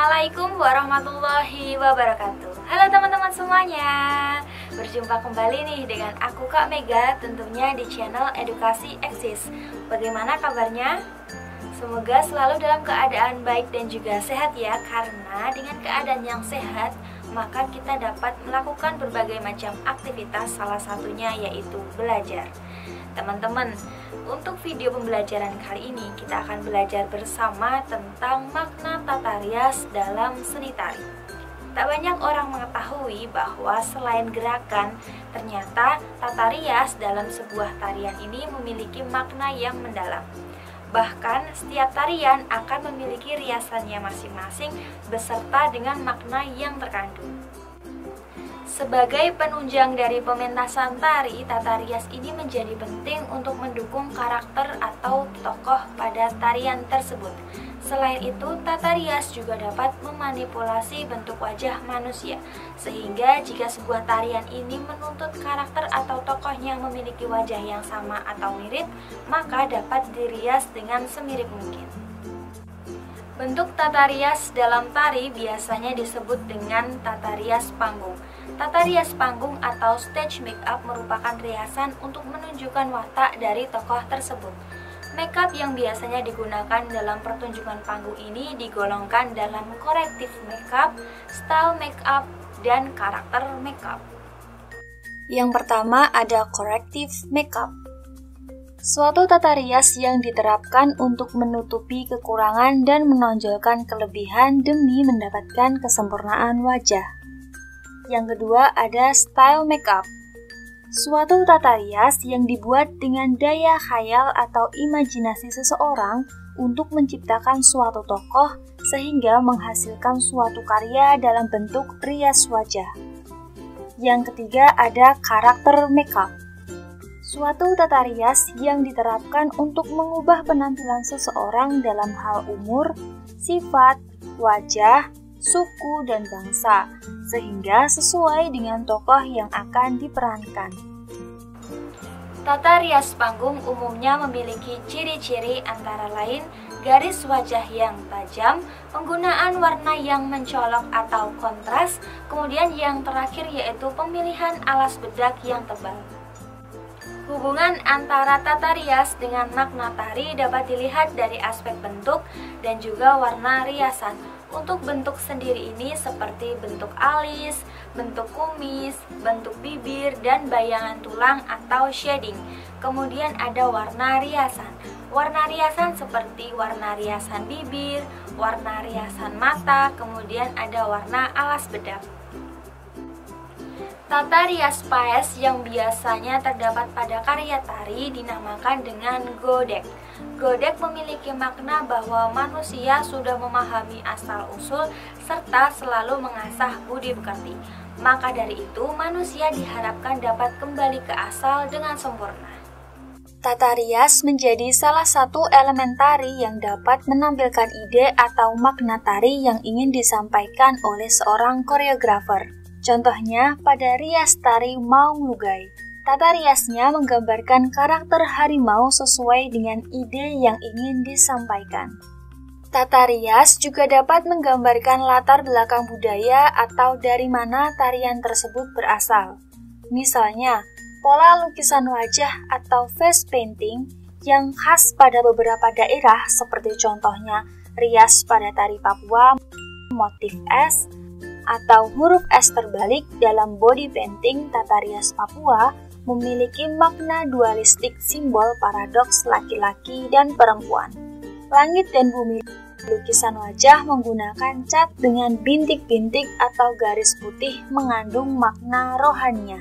Assalamualaikum warahmatullahi wabarakatuh. Halo teman-teman semuanya. Berjumpa kembali nih dengan aku Kak Mega Tentunya di channel Edukasi Eksis. Bagaimana kabarnya? Semoga selalu dalam keadaan baik dan juga sehat ya Karena dengan keadaan yang sehat Maka kita dapat melakukan berbagai macam aktivitas Salah satunya yaitu belajar Teman-teman, untuk video pembelajaran kali ini kita akan belajar bersama tentang makna tata rias dalam seni tari. Tak banyak orang mengetahui bahwa selain gerakan, ternyata tata rias dalam sebuah tarian ini memiliki makna yang mendalam. Bahkan setiap tarian akan memiliki riasannya masing-masing beserta dengan makna yang terkandung. Sebagai penunjang dari pementasan tari, tata rias ini menjadi penting untuk mendukung karakter atau tokoh pada tarian tersebut. Selain itu, tata rias juga dapat memanipulasi bentuk wajah manusia, sehingga jika sebuah tarian ini menuntut karakter atau tokohnya memiliki wajah yang sama atau mirip, maka dapat dirias dengan semirip mungkin. Bentuk tata rias dalam tari biasanya disebut dengan tata rias panggung. Tata rias panggung atau stage makeup merupakan riasan untuk menunjukkan watak dari tokoh tersebut. Makeup yang biasanya digunakan dalam pertunjukan panggung ini digolongkan dalam korektif makeup, style makeup, dan karakter makeup. Yang pertama ada korektif makeup. Suatu tata rias yang diterapkan untuk menutupi kekurangan dan menonjolkan kelebihan demi mendapatkan kesempurnaan wajah. Yang kedua ada style makeup. Suatu tata rias yang dibuat dengan daya khayal atau imajinasi seseorang untuk menciptakan suatu tokoh sehingga menghasilkan suatu karya dalam bentuk rias wajah. Yang ketiga ada karakter makeup. Suatu tata rias yang diterapkan untuk mengubah penampilan seseorang dalam hal umur, sifat, wajah, suku, dan bangsa, sehingga sesuai dengan tokoh yang akan diperankan. Tata rias panggung umumnya memiliki ciri-ciri antara lain garis wajah yang tajam, penggunaan warna yang mencolok atau kontras, kemudian yang terakhir yaitu pemilihan alas bedak yang tebal. Hubungan antara tata rias dengan makna tari dapat dilihat dari aspek bentuk dan juga warna riasan. Untuk bentuk sendiri ini seperti bentuk alis, bentuk kumis, bentuk bibir, dan bayangan tulang atau shading. Kemudian ada warna riasan. Warna riasan seperti warna riasan bibir, warna riasan mata, kemudian ada warna alas bedak. Tata rias paes yang biasanya terdapat pada karya tari dinamakan dengan godek. Godek memiliki makna bahwa manusia sudah memahami asal-usul serta selalu mengasah budi pekerti. Maka dari itu, manusia diharapkan dapat kembali ke asal dengan sempurna. Tata rias menjadi salah satu elemen tari yang dapat menampilkan ide atau makna tari yang ingin disampaikan oleh seorang koreografer. Contohnya pada rias tari Maung Lugai. Tata riasnya menggambarkan karakter harimau sesuai dengan ide yang ingin disampaikan. Tata rias juga dapat menggambarkan latar belakang budaya atau dari mana tarian tersebut berasal. Misalnya, pola lukisan wajah atau face painting yang khas pada beberapa daerah seperti contohnya rias pada tari Papua, motif es, atau huruf S terbalik dalam body painting tata rias Papua memiliki makna dualistik simbol paradoks laki-laki dan perempuan. Langit dan bumi lukisan wajah menggunakan cat dengan bintik-bintik atau garis putih mengandung makna rohania.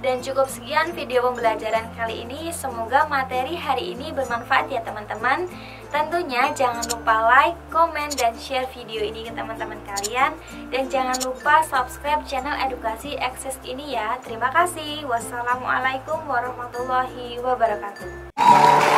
Dan cukup sekian video pembelajaran kali ini. Semoga materi hari ini bermanfaat ya teman-teman. Tentunya jangan lupa like, komen, dan share video ini ke teman-teman kalian. Dan jangan lupa subscribe channel Edukasi Akses ini ya. Terima kasih. Wassalamualaikum warahmatullahi wabarakatuh.